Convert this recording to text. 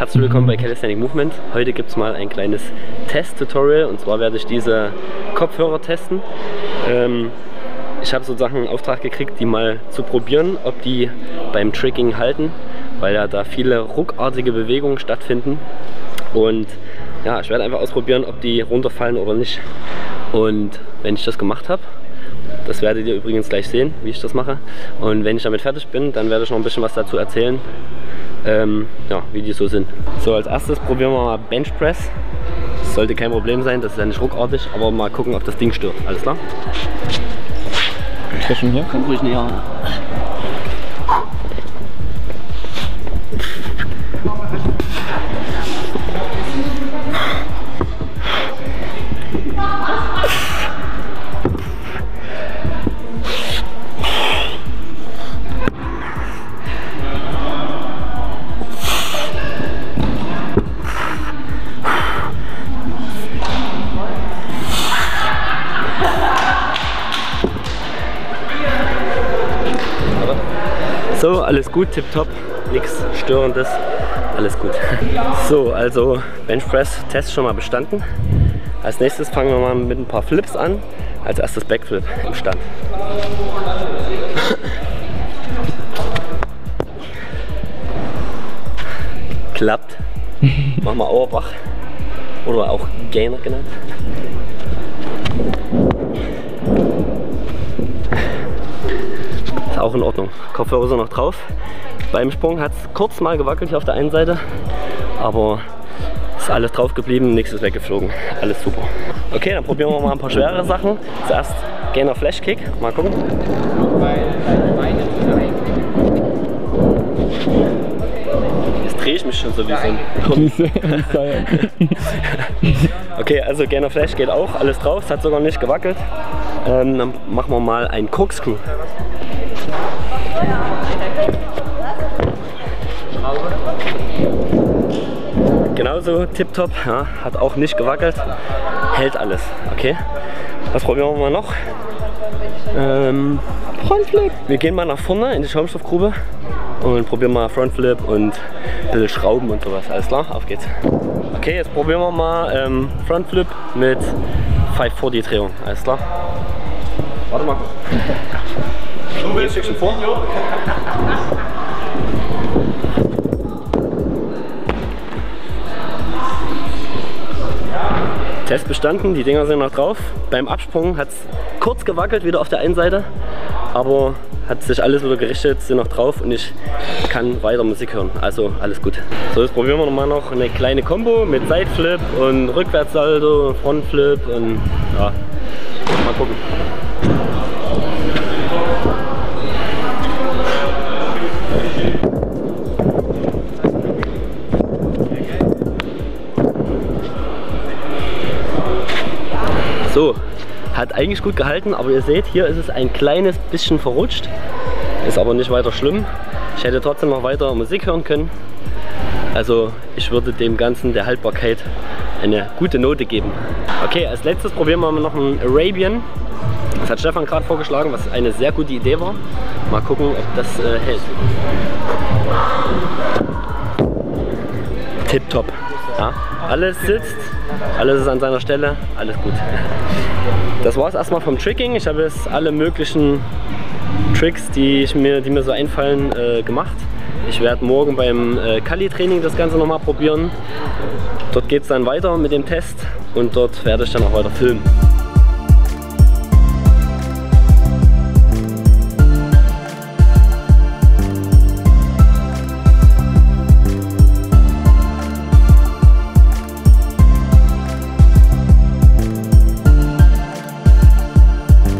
Herzlich willkommen bei Calisthenic Movement. Heute gibt es mal ein kleines Test-Tutorial und zwar werde ich diese Kopfhörer testen. Ähm, ich habe sozusagen einen Auftrag gekriegt, die mal zu probieren, ob die beim Tricking halten, weil ja da viele ruckartige Bewegungen stattfinden. Und ja, ich werde einfach ausprobieren, ob die runterfallen oder nicht. Und wenn ich das gemacht habe, das werdet ihr übrigens gleich sehen, wie ich das mache. Und wenn ich damit fertig bin, dann werde ich noch ein bisschen was dazu erzählen, ähm, ja, wie die so sind. So, als erstes probieren wir mal Bench Press. Das sollte kein Problem sein, das ist ja nicht ruckartig, aber mal gucken, ob das Ding stört. Alles klar? Ist das schon hier? Komm ruhig näher. So, alles gut, tipptopp, nichts Störendes, alles gut. So, also Bench Press Test schon mal bestanden. Als nächstes fangen wir mal mit ein paar Flips an. Als erstes Backflip im Stand. Klappt. Machen wir Auerbach oder auch Gainer genannt. Auch in Ordnung. Kopfhörer sind noch drauf. Beim Sprung hat es kurz mal gewackelt hier auf der einen Seite, aber ist alles drauf geblieben, nichts ist weggeflogen. Alles super. Okay, dann probieren wir mal ein paar schwere Sachen. Zuerst Gainer Flash Kick. Mal gucken. Jetzt drehe ich mich schon so wie so ein Okay, also Gainer Flash geht auch, alles drauf, es hat sogar nicht gewackelt. Ähm, dann machen wir mal einen Corkscrew. Genauso tipptopp, ja, hat auch nicht gewackelt, hält alles, okay? Was probieren wir mal noch? Ähm, Frontflip. Wir gehen mal nach vorne in die Schaumstoffgrube und probieren mal Frontflip und ein bisschen Schrauben und sowas. Alles klar, auf geht's. Okay, jetzt probieren wir mal ähm, Frontflip mit 540 Drehung. Alles klar. Warte mal. Du willst Stückchen vor? Test bestanden, die Dinger sind noch drauf. Beim Absprung hat es kurz gewackelt, wieder auf der einen Seite, aber hat sich alles wieder gerichtet, sind noch drauf und ich kann weiter Musik hören. Also alles gut. So, jetzt probieren wir nochmal noch eine kleine Combo mit Sideflip und Rückwärtssalto, Frontflip und ja, mal gucken. So, hat eigentlich gut gehalten, aber ihr seht, hier ist es ein kleines bisschen verrutscht. Ist aber nicht weiter schlimm. Ich hätte trotzdem noch weiter Musik hören können. Also ich würde dem Ganzen der Haltbarkeit eine gute Note geben. Okay, als letztes probieren wir noch einen Arabian. Das hat Stefan gerade vorgeschlagen, was eine sehr gute Idee war. Mal gucken, ob das äh, hält. Tipptopp. Ja, alles sitzt, alles ist an seiner Stelle, alles gut. Das war es erstmal vom Tricking. Ich habe jetzt alle möglichen Tricks, die, ich mir, die mir so einfallen, äh, gemacht. Ich werde morgen beim äh, Kali-Training das Ganze nochmal probieren. Dort geht es dann weiter mit dem Test und dort werde ich dann auch weiter filmen.